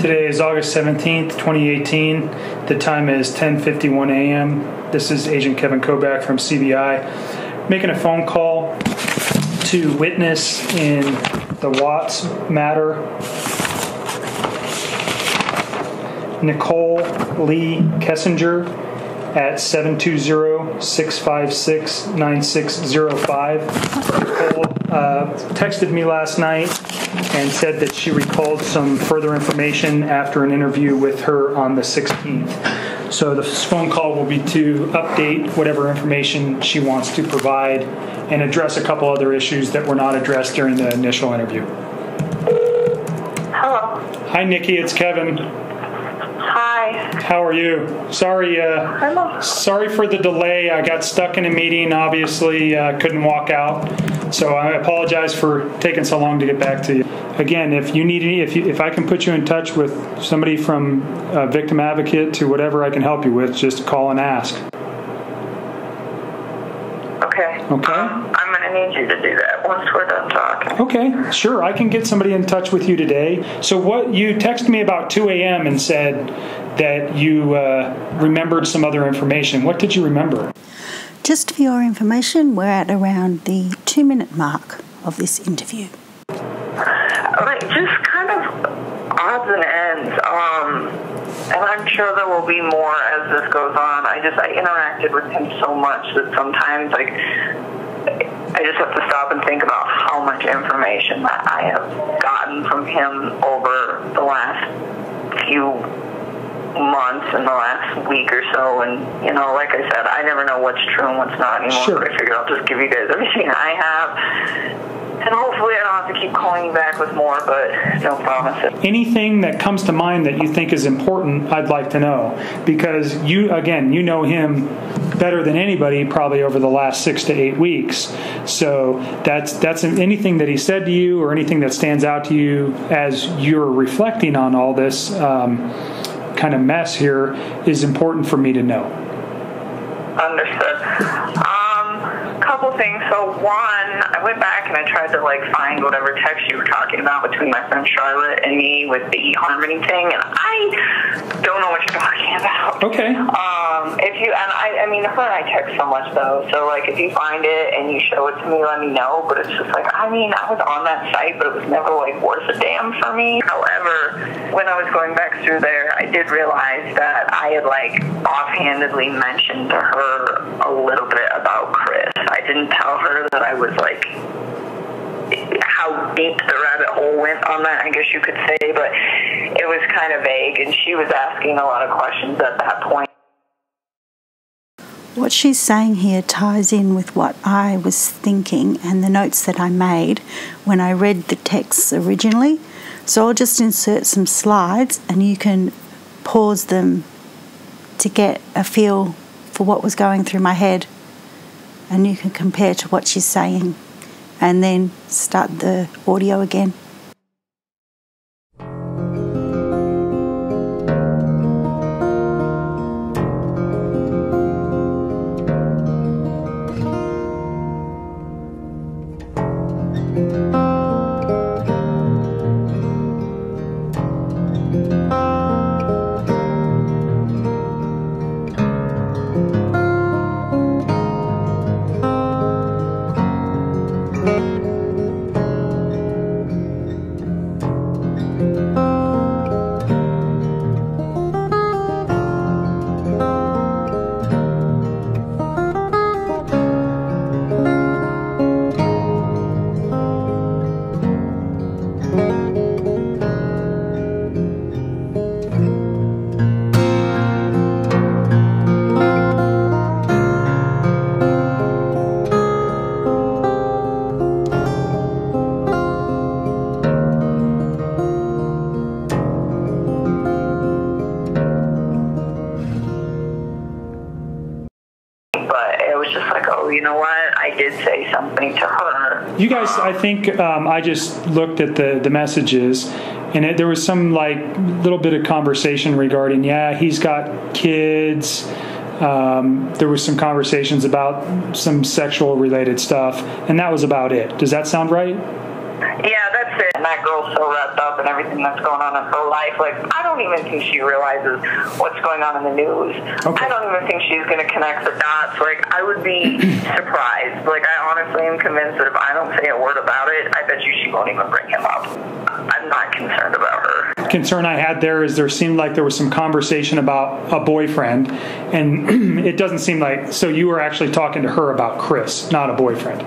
Today is August 17th, 2018. The time is 10:51 a.m. This is Agent Kevin Koback from CBI making a phone call to witness in the Watts matter. Nicole Lee Kessinger at 720-656-9605. Nicole uh, texted me last night and said that she recalled some further information after an interview with her on the 16th. So the phone call will be to update whatever information she wants to provide and address a couple other issues that were not addressed during the initial interview. Hello. Hi, Nikki. It's Kevin. How are you? Sorry, uh, sorry for the delay. I got stuck in a meeting. Obviously, uh, couldn't walk out, so I apologize for taking so long to get back to you. Again, if you need any, if you, if I can put you in touch with somebody from uh, Victim Advocate to whatever I can help you with, just call and ask. Okay. Okay. Um, I'm going to need you to do that once we're done talking. Okay, sure. I can get somebody in touch with you today. So, what you texted me about 2 a.m. and said that you uh, remembered some other information. What did you remember? Just for your information, we're at around the two minute mark of this interview. Like, just kind of odds and ends. Um, and I'm sure there will be more as this goes on. I just, I interacted with him so much that sometimes, like, I just have to stop and think about how much information that I have gotten from him over the last few months in the last week or so and you know like i said i never know what's true and what's not anymore. Sure. but i figured i'll just give you guys everything i have and hopefully i don't have to keep calling you back with more but no promises. Anything that comes to mind that you think is important i'd like to know because you again you know him better than anybody probably over the last six to eight weeks. So that's that's anything that he said to you or anything that stands out to you as you're reflecting on all this um, kind of mess here is important for me to know Understood. Things. So one, I went back and I tried to like find whatever text you were talking about between my friend Charlotte and me with the eHarmony thing, and I don't know what you're talking about. okay Um, if you and I, I mean, her and I text so much though. So like, if you find it and you show it to me, let me know. But it's just like, I mean, I was on that site, but it was never like worth a damn for me. However, when I was going back through there, I did realize that I had like offhandedly mentioned to her a little bit about Chris. I didn't tell her that I was like how deep the rabbit hole went on that, I guess you could say, but it was kind of vague, and she was asking a lot of questions at that point. What she's saying here ties in with what I was thinking and the notes that I made when I read the texts originally. So I'll just insert some slides and you can pause them to get a feel for what was going through my head and you can compare to what she's saying and then start the audio again. Think um, I just looked at the the messages, and it, there was some like little bit of conversation regarding, yeah, he's got kids. Um, there was some conversations about some sexual related stuff, and that was about it. Does that sound right? Yeah, that's it. and that girl's so wrapped up in everything that's going on in her life. Like, I don't even think she realizes what's going on in the news. Okay. I don't even think she's going to connect the dots. Like, I would be surprised. Like, I honestly am convinced that if I don't say a word about it, I bet you she won't even bring him up. I'm not concerned about her. concern I had there is there seemed like there was some conversation about a boyfriend, and it doesn't seem like. So you were actually talking to her about Chris, not a boyfriend.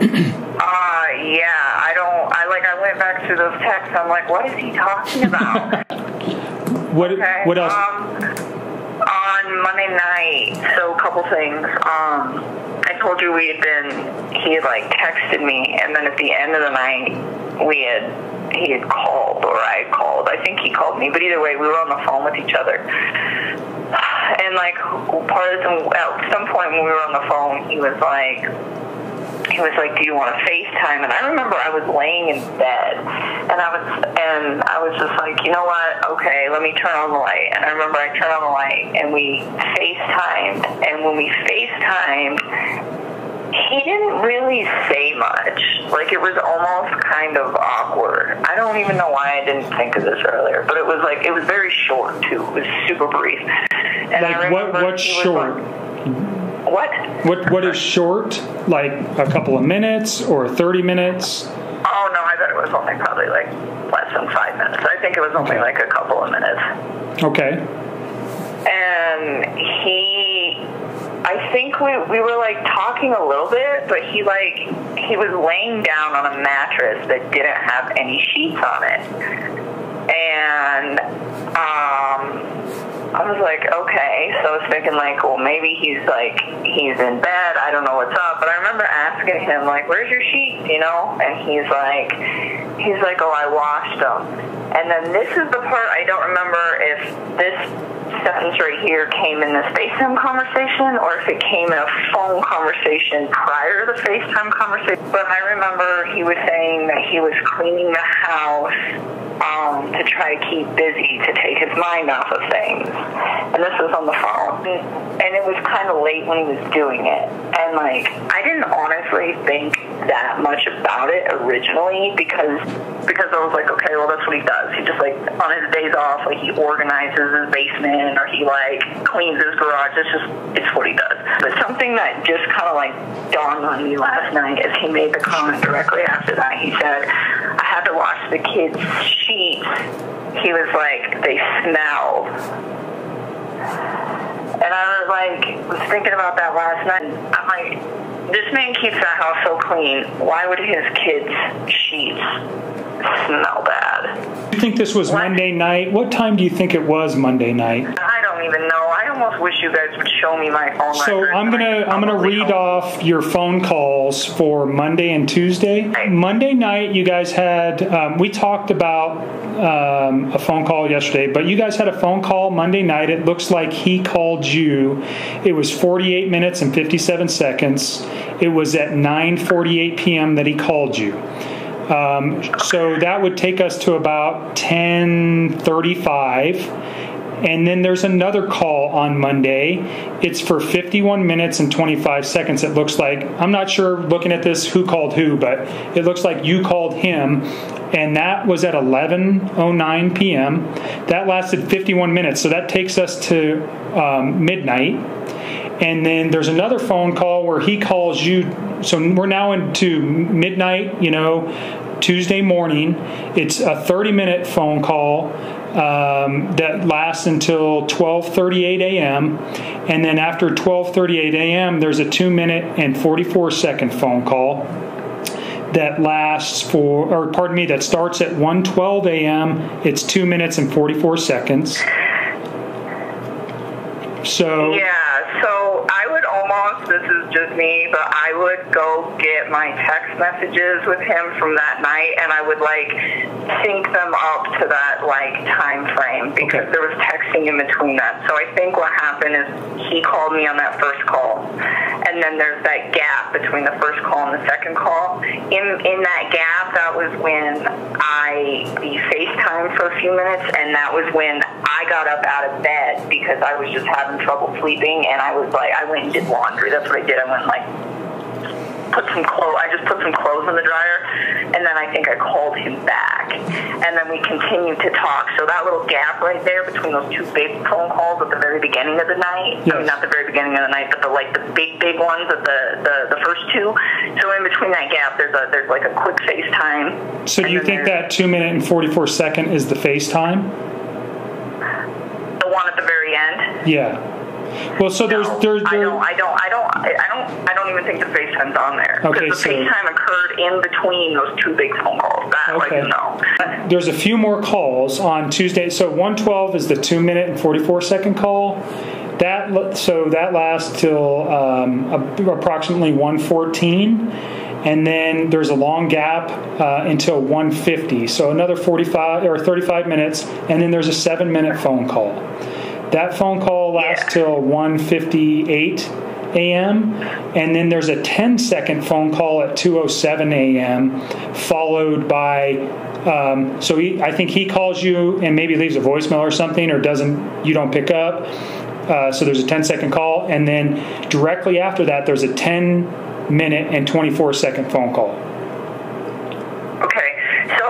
Uh, yeah, I don't, I like, I went back through those texts. I'm like, what is he talking about? What? Okay. What else? Um, on Monday night, so a couple things. Um, told you we had been. He had like texted me, and then at the end of the night, we had he had called, or I had called. I think he called me, but either way, we were on the phone with each other. And like part of some, at some point when we were on the phone, he was like, he was like, "Do you want to FaceTime?" And I remember I was laying in bed, and I was and I was just like, "You know what? Okay, let me turn on the light." And I remember I turned on the light, and we FaceTimed. And when we FaceTimed, he didn't really say much. Like it was almost kind of awkward. I don't even know why I didn't think of this earlier, but it was like it was very short too. It was super brief. And I like what? remember What's he short? like- what? What? What is short? Like a couple of minutes or thirty minutes? Oh no, I bet it was only probably like less than five minutes. I think it was only Okay. like a couple of minutes. Okay. And he, I think we we were like talking a little bit, but he like he was laying down on a mattress that didn't have any sheets on it, and um. I was like, okay. So I was thinking, like, well, maybe he's like, he's in bed. I don't know what's up. But I remember asking him, like, where's your sheets, you know? And he's like, he's like, oh, I washed them. And then this is the part I don't remember if this sentence right here came in the FaceTime conversation or if it came in a phone conversation prior to the FaceTime conversation. But I remember he was saying that he was cleaning the house um, to try to keep busy to take his mind off of things. And this was on the phone. And it was kind of late when he was doing it. And like, I didn't honestly think that much about it originally because because I was like, okay, well that's what he does. He just like on his days off, like he organizes his basement or he like cleans his garage. It's just it's what he does. But something that just kind of like dawned on me last night as he made the comment directly after that, he said, I had to wash the kids' sheets. He was like, they smelled. And I was like, was thinking about that last night. I'm like, this man keeps that house so clean. Why would his kids' sheets smell bad? You think this was What? Monday night? What time do you think it was Monday night? I don't even know. I almost wish you guys would show me my phone So. I'm gonna I'm gonna read don't. off your phone calls for Monday and Tuesday. Right. Monday night, you guys had um, we talked about um, a phone call yesterday, but you guys had a phone call Monday night. It looks like he called you. It was 48 minutes and 57 seconds. It was at 9:48 p.m. that he called you. Um, so that would take us to about 10:35. And then there's another call on Monday. It's for 51 minutes and 25 seconds. It looks like I'm not sure looking at this who called who, but it looks like you called him, and that was at 11:09 p.m. That lasted 51 minutes, so that takes us to um, midnight. And then there's another phone call where he calls you. So we're now into midnight, you know, Tuesday morning. It's a 30 minute phone call um, that lasts until 12:38 a.m. And then after 12:38 a.m., there's a two minute and 44 second phone call that lasts for, or pardon me, that starts at 1:12 a.m. It's two minutes and 44 seconds. So Yeah, response. This is just me, but I would go get my text messages with him from that night and I would like sync them up to that like time frame because Okay. there was texting in between that. So I think what happened is he called me on that first call and then there's that gap between the first call and the second call. In in that gap, that was when I we FaceTime for a few minutes and that was when I got up out of bed because I was just having trouble sleeping and I was like I went and did laundry. That's what I did. I went and, like put some clothes. I just put some clothes in the dryer, and then I think I called him back, and then we continued to talk. So that little gap right there between those two big phone calls at the very beginning of the night. Yes. I mean, not the very beginning of the night, but the like the big big ones at the the, the first two. So in between that gap, there's a there's like a quick FaceTime. So do you think that two minute and forty four second is the FaceTime? the one at the very end? Yeah. Well, so there's No, there's I don't. I don't. I don't. I I don't. I don't even think the FaceTime's on there. Okay, because the so- FaceTime occurred in between those two big phone calls. That Okay. like no. there's a few more calls on Tuesday. So 112 is the two minute and 44 second call. That so that lasts till um, approximately 114, and then there's a long gap uh, until 150. So another 45 or 35 minutes, and then there's a seven minute phone call. That phone call lasts Yeah. till 158 a.m. and then there's a 10 second phone call at 207 a.m. followed by um, so he, I think he calls you and maybe leaves a voicemail or something or doesn't you don't pick up uh, so there's a 10 second call and then directly after that there's a 10 minute and 24 second phone call Okay, so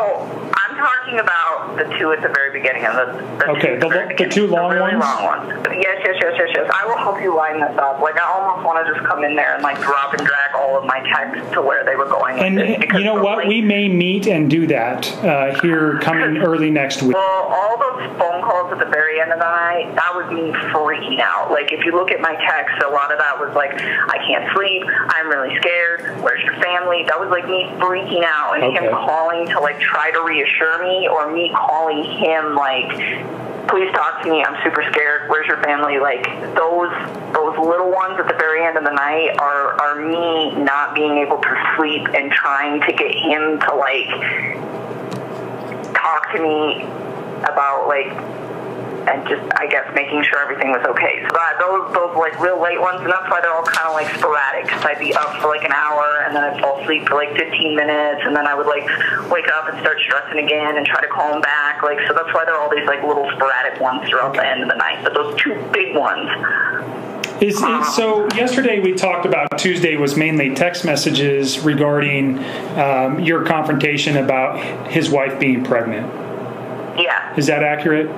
I'm talking about the two at the beginning of the, the Okay, two the at very lo- the two long really ones? long ones. Yes, yes, yes, yes, yes. I will help you line this up. Like I almost want to just come in there and like drop and drag all of my text to where they were going. and this, you know what late- we may meet and do that uh, here coming early next week Well, all those phone calls at the very end of the night, that was me freaking out. Like, if you look at my text, a lot of that was like, I can't sleep, I'm really scared, where's your family? That was like me freaking out and Okay. him calling to like try to reassure me or me calling him like, please talk to me, I'm super scared, where's your family? Like, those those little ones at the very end of the night are, are me not being able to sleep and trying to get him to like talk to me about like and just I guess making sure everything was okay. So that those those like real late ones, and that's why they're all kind of like sporadic. Because I'd be up for like an hour, and then I'd fall asleep for like 15 minutes, and then I would like wake up and start stressing again and try to call them back. Like so, that's why there are all these like little sporadic ones throughout the end of the night. But those two big ones, Is, is, so yesterday we talked about Tuesday was mainly text messages regarding um, your confrontation about his wife being pregnant. yeah. Is that accurate?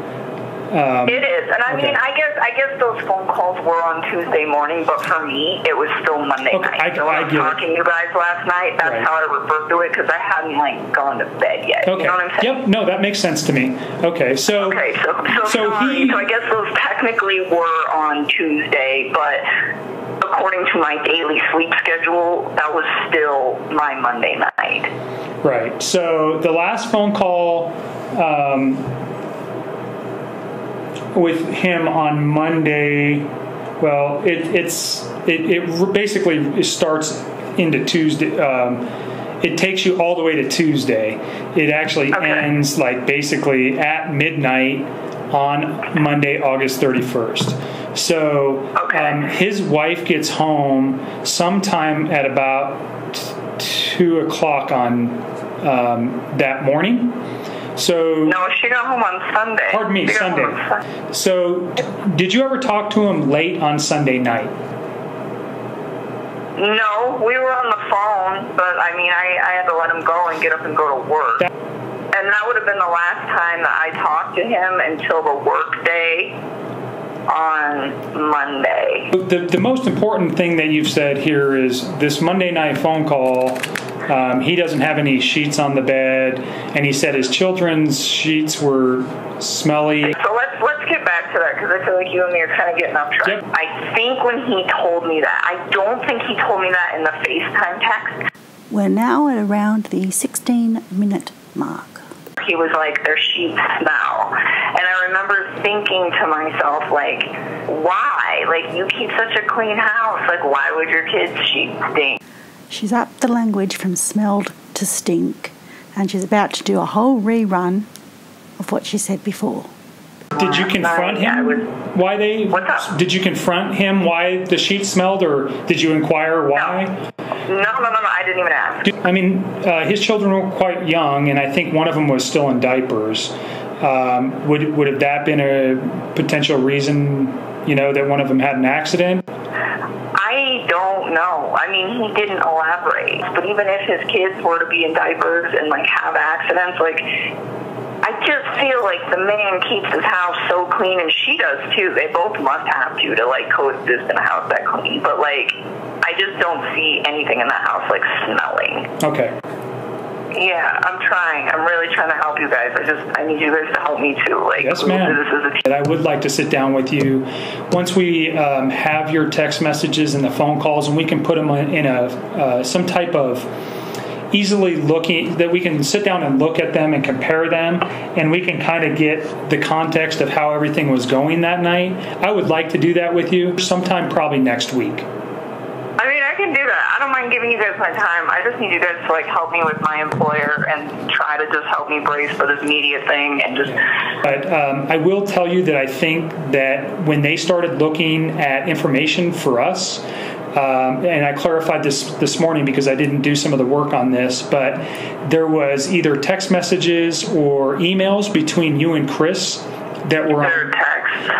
It is, and I okay. mean, I guess I guess those phone calls were on Tuesday morning, but for me, it was still Monday Okay, night. I- so I I was it. talking to you guys last night, that's Right. how I referred to it because I hadn't like gone to bed yet. Okay. You know what I'm saying? Yep. No, that makes sense to me. Okay. So. Okay, so so, So sorry. he- so I guess those technically were on Tuesday, but according to my daily sleep schedule, that was still my Monday night. Right. So the last phone call um, with him on Monday, well, it, it's it, it basically starts into Tuesday. Um, it takes you all the way to Tuesday. It actually Okay. ends like basically at midnight on Monday, August 31st. So Okay. um, his wife gets home sometime at about t- two o'clock on um, that morning. So, No, she got home on Sunday. pardon me, Sunday. home on Sun- So, did you ever talk to him late on Sunday night? No, we were on the phone, but I mean, I, I had to let him go and get up and go to work. That- and that would have been the last time that I talked to him until the work day on Monday. The, the most important thing that you've said here is this Monday night phone call. Um, he doesn't have any sheets on the bed, and he said his children's sheets were smelly. So let's let's get back to that because I feel like you and me are kind of getting off track. Yep. I think when he told me that, I don't think he told me that in the FaceTime text. We're now at around the 16 minute mark. He was like, "Their sheets smell," and I remember thinking to myself, like, "Why? Like, you keep such a clean house. Like, why would your kids' sheets stink?" She's upped the language from smelled to stink, and she's about to do a whole rerun of what she said before. Did you confront him? was- Why they? What's up? Did you confront him why the sheets smelled, or did you inquire why? No, no, no, no. I didn't even ask. I mean, uh, his children were quite young, and I think one of them was still in diapers. Um, would would have that been a potential reason? You know that one of them had an accident. I mean, he didn't elaborate. But even if his kids were to be in diapers and like have accidents, like I just feel like the man keeps his house so clean, and she does too. They both must have to to like coexist in a house that clean. But like, I just don't see anything in that house like smelling. Okay. Yeah, I'm trying. I'm really trying to help you guys. I just I need you guys to help me too. Like, Yes, ma'am. This is a team. And I would like to sit down with you once we um, have your text messages and the phone calls, and we can put them in a uh, some type of easily looking that we can sit down and look at them and compare them, and we can kind of get the context of how everything was going that night. I would like to do that with you sometime, probably next week. I can do that. I don't mind giving you guys my time. I just need you guys to like help me with my employer and try to just help me brace for this media thing and just. But um, I will tell you that I think that when they started looking at information for us, um, and I clarified this this morning because I didn't do some of the work on this, but there was either text messages or emails between you and Chris that were on.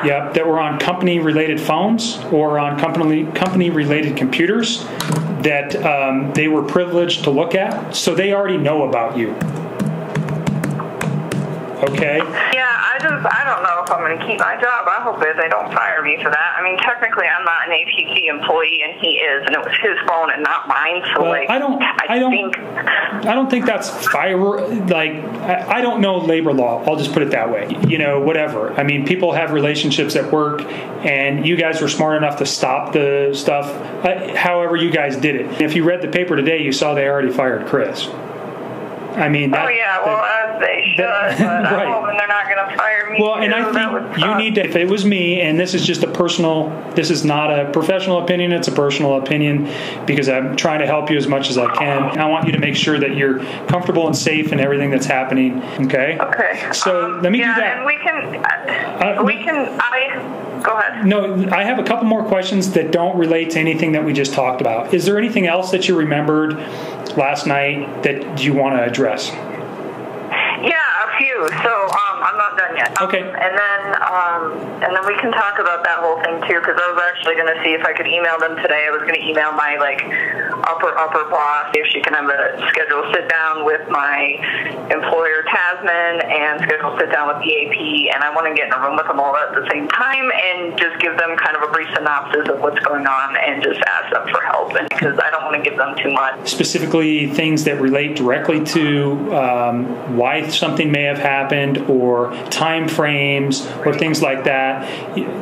Yep, that were on company related phones or on company company related computers that um, they were privileged to look at, so they already know about you. Okay. Yeah, I I don't know if I'm going to keep my job. I hope that they don't fire me for that. I mean, technically, I'm not an APT employee, and he is, and it was his phone and not mine. So, Well, like, I don't- I don't- think I don't think that's fire. Like, I, I don't know labor law. I'll just put it that way. You know, whatever. I mean, people have relationships at work, and you guys were smart enough to stop the stuff. Uh, however, you guys did it. If you read the paper today, you saw they already fired Chris. I mean, that, Oh yeah, well as they should, that- but right. I'm hoping they're not going to fire me. Well, and. I think you need to. If it was me, and this is just a personal, this is not a professional opinion. It's a personal opinion because I'm trying to help you as much as I can. I want you to make sure that you're comfortable and safe in everything that's happening. Okay. Okay. So um, let me do yeah, that. and we can. Uh, Uh, we can. I go ahead. No, I have a couple more questions that don't relate to anything that we just talked about. Is there anything else that you remembered last night that you want to address? Yeah, a few. So um, I'm not done yet. Um, Okay. And then um, and then we can talk about that whole thing too, because I was actually going to see if I could email them today. I was going to email my like upper upper boss if she can have a schedule sit down with my employer Tasman and schedule sit down with EAP, and I want to get in a room with them all at the same time and just give them kind of a brief synopsis of what's going on and just ask them for help, and because I don't want to give them too much. specifically things that relate directly to um, why something may have happened or time frames or things like that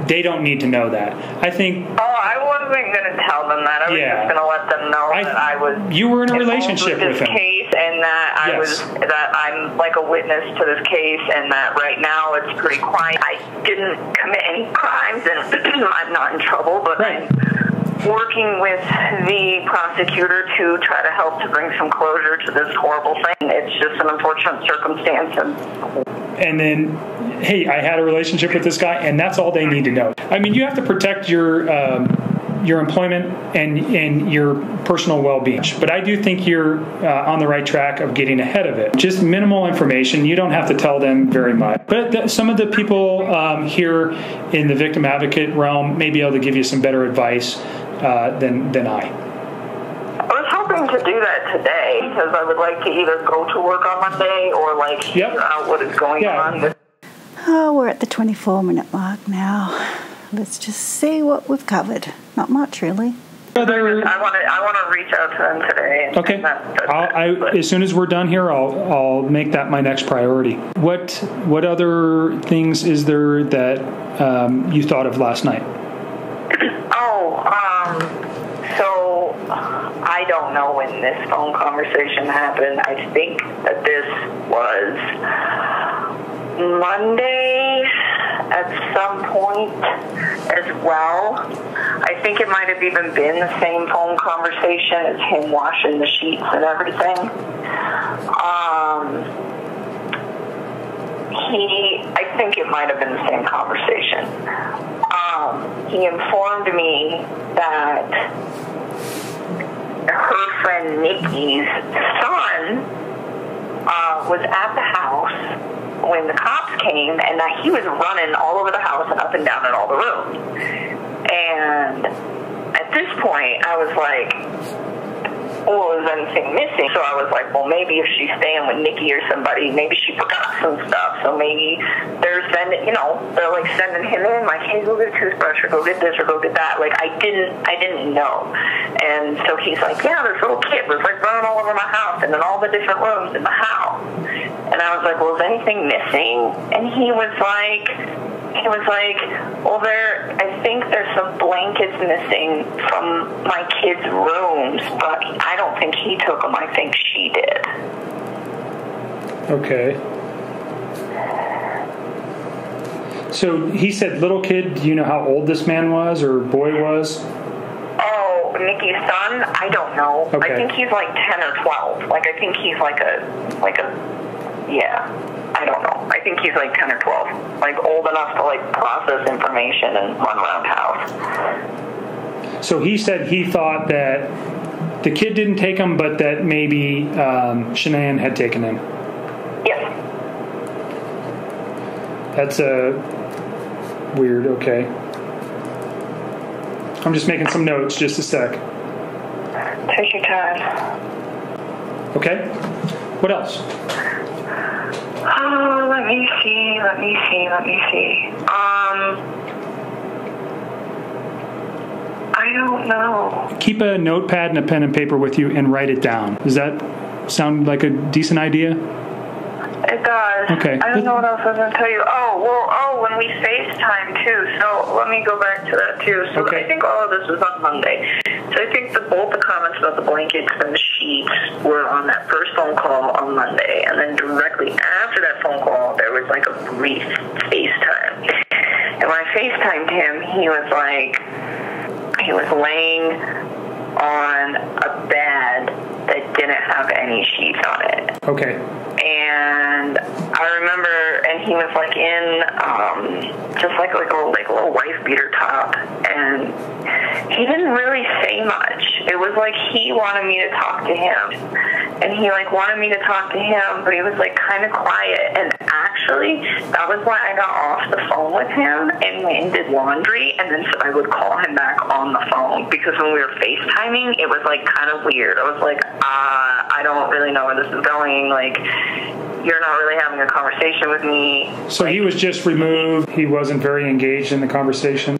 they don't need to know that i think Oh, I wasn't going to tell them that. I was Yeah. just going to let them know I- that I was. you were in a relationship with with this him. case, and that I Yes. was that I'm like a witness to this case, and that right now it's pretty quiet. I didn't commit any crimes, and I'm not in trouble, but Right. I'm working with the prosecutor to try to help to bring some closure to this horrible thing. It's just an unfortunate circumstance, and and then hey i had a relationship with this guy and that's all they need to know. I mean you have to protect your um, your employment and and your personal well-being. But i do think you're uh, on the right track of getting ahead of it. Just minimal information. You don't have to tell them very much. But th- some of the people um, here in the victim advocate realm may be able to give you some better advice uh, than than i hoping to do that today because I would like to either go to work on Monday or like Yep. figure out what is going Yeah. on with Oh, we're at the 24 minute mark now. Let's just see what we've covered. Not much, really. Other- I want to. I want to reach out to them today. And, Okay. that- I'll. I, as soon as we're done here, I'll I'll make that my next priority. What what other things is there that um, you thought of last night? oh, um, so I don't know when this phone conversation happened. I think that this was Monday at some point as well. I think it might have even been the same phone conversation as him washing the sheets and everything. Um, he, I think it might have been the same conversation. Um, he informed me that her friend Nikki's son uh, was at the house when the cops came and that he was running all over the house and up and down in all the rooms. And at this point, I was like, well, is anything missing? So I was like, well, maybe if she's staying with Nikki or somebody, maybe she forgot some stuff. So maybe they're sending, you know, they're like sending him in, like, hey, go get a toothbrush or go get this or go get that. Like I didn't, I didn't know. And so he's like, yeah, this little kid was like running all over my house and in all the different rooms in the house. And I was like, well, is anything missing? And he was like, he was like, well, there, I think there's some blankets missing from my kids' rooms, but I don't think he took them. I think she did. Okay. So he said, little kid, do you know how old this man was or boy was? Oh, Nikki's son? I don't know. Okay. I think he's like 10 or 12. Like, I think he's like a, like a, yeah. I don't know. I think he's like 10 or 12. Like, old enough to, like, process information and run around house. So he said he thought that the kid didn't take him, but that maybe um, Shanann had taken him. Yes. That's a weird. Okay. I'm just making some notes. Just a sec. Take your time. Okay. What else? Oh, let me see, let me see, let me see. Um, I don't know. Keep a notepad and a pen and paper with you and write it down. Does that sound like a decent idea? It does. Okay. I don't know what else I was going to tell you. Oh, well, oh, when we FaceTime too. So let me go back to that too. So Okay. I think all of this was on Monday. So I think the, both the comments about the blankets and the sheets were on that first phone call on Monday. And then directly after that phone call, there was like a brief FaceTime. And when I FaceTimed him, he was like, he was laying on a bed that didn't have any sheets on it Okay. and I remember, and he was like in um, just like like a like a little wife beater top, he didn't really say much. It was like he wanted me to talk to him, and he like wanted me to talk to him, but he was like kind of quiet. And actually, that was why I got off the phone with him and went and did laundry, and then so I would call him back on the phone because when we were FaceTiming, it was like kind of weird. I was like, uh, I don't really know where this is going. Like, you're not really having a conversation with me. So he was just removed. He wasn't very engaged in the conversation.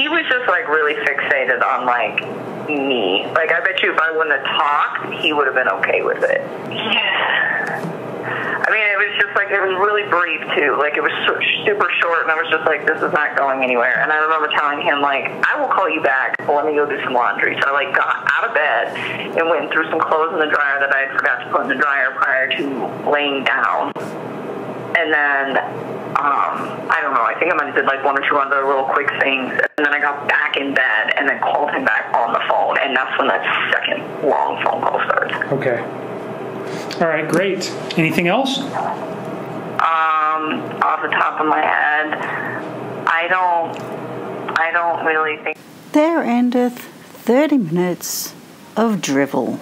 He was just like really fixated on like me. Like, I bet you if I wouldn't have talked, he would have been okay with it. Yeah. I mean, it was just like it was really brief too. Like it was su- super short, and I was just like, "This is not going anywhere." And I remember telling him like, "I will call you back, let me go do some laundry." So I like got out of bed and went and threw some clothes in the dryer that I had forgot to put in the dryer prior to laying down. And then um, I don't know. I think I might have did like one or two other little quick things, and then I got back in bed and then called him back on the phone, and that's when that second long phone call started. Okay. All right. Great. Anything else? Um, off the top of my head, I don't. I don't really think. There endeth 30 minutes of drivel.